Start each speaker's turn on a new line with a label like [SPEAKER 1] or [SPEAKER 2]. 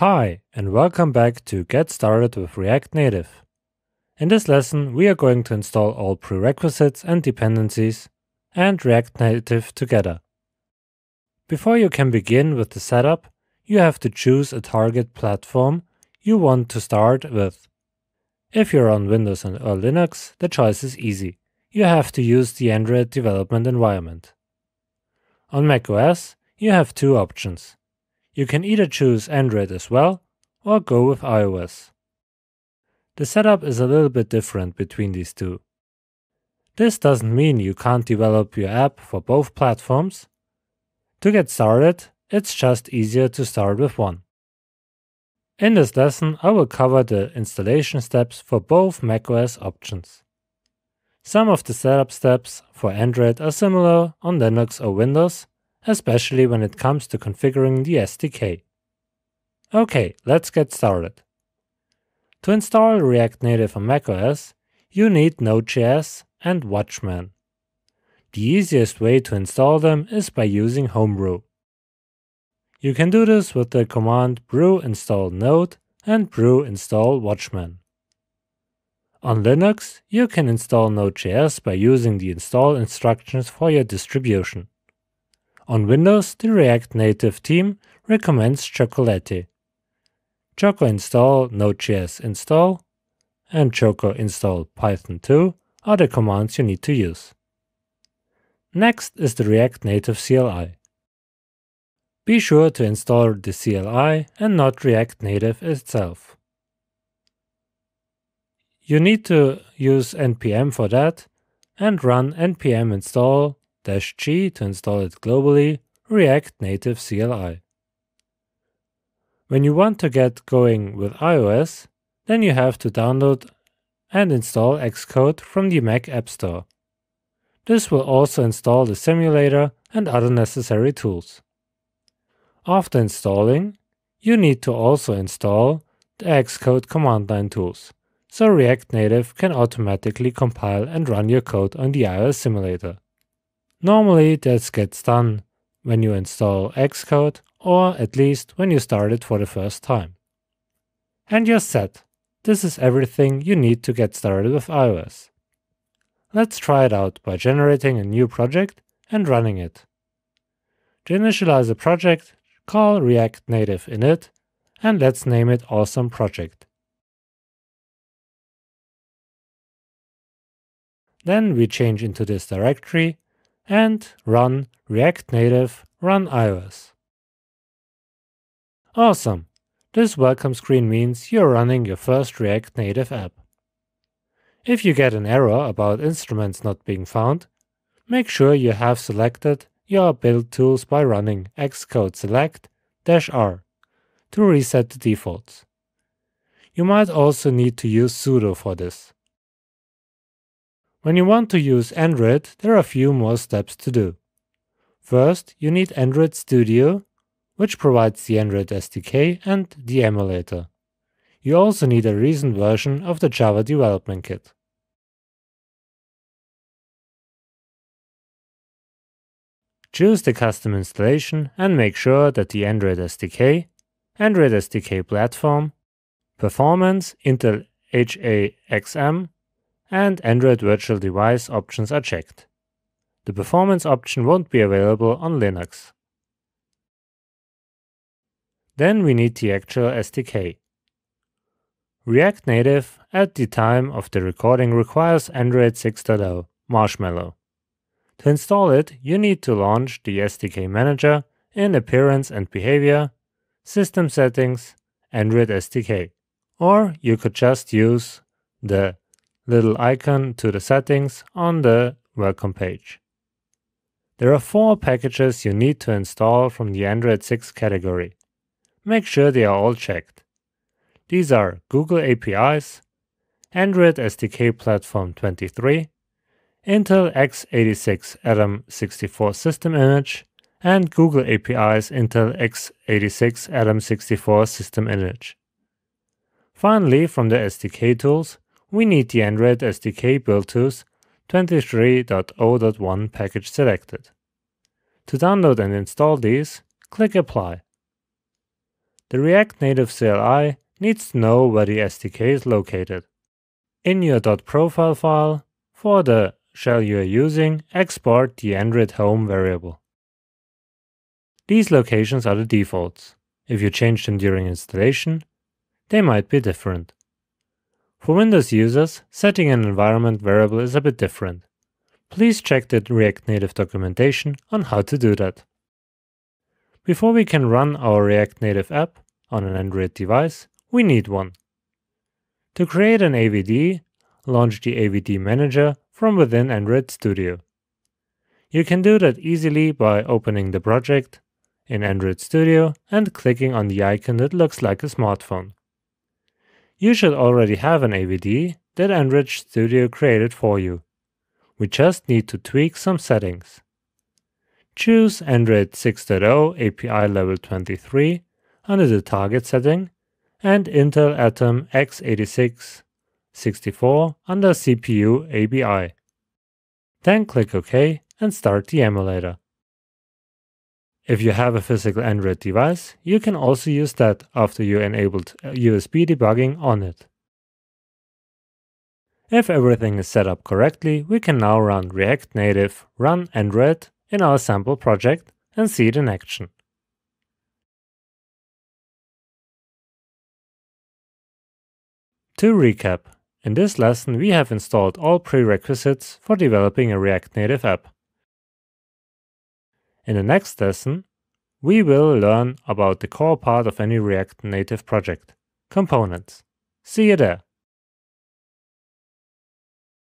[SPEAKER 1] Hi, and welcome back to Get Started with React Native. In this lesson, we are going to install all prerequisites and dependencies and React Native together. Before you can begin with the setup, you have to choose a target platform you want to start with. If you're on Windows or Linux, the choice is easy. You have to use the Android development environment. On macOS, you have two options. You can either choose Android as well, or go with iOS. The setup is a little bit different between these two. This doesn't mean you can't develop your app for both platforms. To get started, it's just easier to start with one. In this lesson, I will cover the installation steps for both macOS options. Some of the setup steps for Android are similar on Linux or Windows, especially when it comes to configuring the SDK. Okay, let's get started. To install React Native on macOS, you need Node.js and Watchman. The easiest way to install them is by using Homebrew. You can do this with the command brew install node and brew install watchman. On Linux, you can install Node.js by using the install instructions for your distribution. On Windows, the React Native team recommends Chocolatey. Choco install Node.js install and Choco install Python 2 are the commands you need to use. Next is the React Native CLI. Be sure to install the CLI and not React Native itself. You need to use npm for that and run npm install -g to install it globally, React Native CLI. When you want to get going with iOS, then you have to download and install Xcode from the Mac App Store. This will also install the simulator and other necessary tools. After installing, you need to also install the Xcode command line tools, so React Native can automatically compile and run your code on the iOS simulator. Normally this gets done when you install Xcode or at least when you start it for the first time. And you're set. This is everything you need to get started with iOS. Let's try it out by generating a new project and running it. To initialize a project, call React Native init, and let's name it Awesome Project. Then we change into this directory and run React Native run iOS. Awesome! This welcome screen means you're running your first React Native app. If you get an error about instruments not being found, make sure you have selected your build tools by running xcode select -r to reset the defaults. You might also need to use sudo for this. When you want to use Android, there are a few more steps to do. First, you need Android Studio, which provides the Android SDK and the emulator. You also need a recent version of the Java Development Kit. Choose the custom installation and make sure that the Android SDK, Android SDK platform, performance, Intel HAXM, and Android Virtual Device options are checked. The performance option won't be available on Linux. Then we need the actual SDK. React Native at the time of the recording requires Android 6.0 Marshmallow. To install it, you need to launch the SDK Manager in Appearance and Behavior, System Settings, Android SDK. Or you could just use the little icon to the settings on the welcome page. There are four packages you need to install from the Android 6 category. Make sure they are all checked. These are Google APIs, Android SDK Platform 23, Intel x86 Atom 64 system image, and Google API's Intel x86 Atom 64 system image. Finally, from the SDK tools, we need the Android SDK BuildTools 23.0.1 package selected. To download and install these, click Apply. The React Native CLI needs to know where the SDK is located. In your .profile file, for the shell you are using, export the Android home variable. These locations are the defaults. If you change them during installation, they might be different. For Windows users, setting an environment variable is a bit different. Please check the React Native documentation on how to do that. Before we can run our React Native app on an Android device, we need one. To create an AVD, launch the AVD Manager from within Android Studio. You can do that easily by opening the project in Android Studio and clicking on the icon that looks like a smartphone. You should already have an AVD that Android Studio created for you. We just need to tweak some settings. Choose Android 6.0 API level 23 under the target setting and Intel Atom x86 64 under CPU ABI. Then click OK and start the emulator. If you have a physical Android device, you can also use that after you enabled USB debugging on it. If everything is set up correctly, we can now run React Native Run Android in our sample project and see it in action. To recap, in this lesson we have installed all prerequisites for developing a React Native app. In the next lesson, we will learn about the core part of any React Native project, components. See you there!